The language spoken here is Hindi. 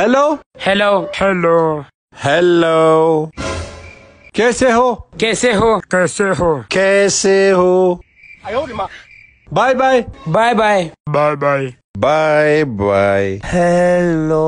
हेलो हेलो हेलो हेलो कैसे हो कैसे हो कैसे हो कैसे हो bye bye bye bye bye bye bye bye hello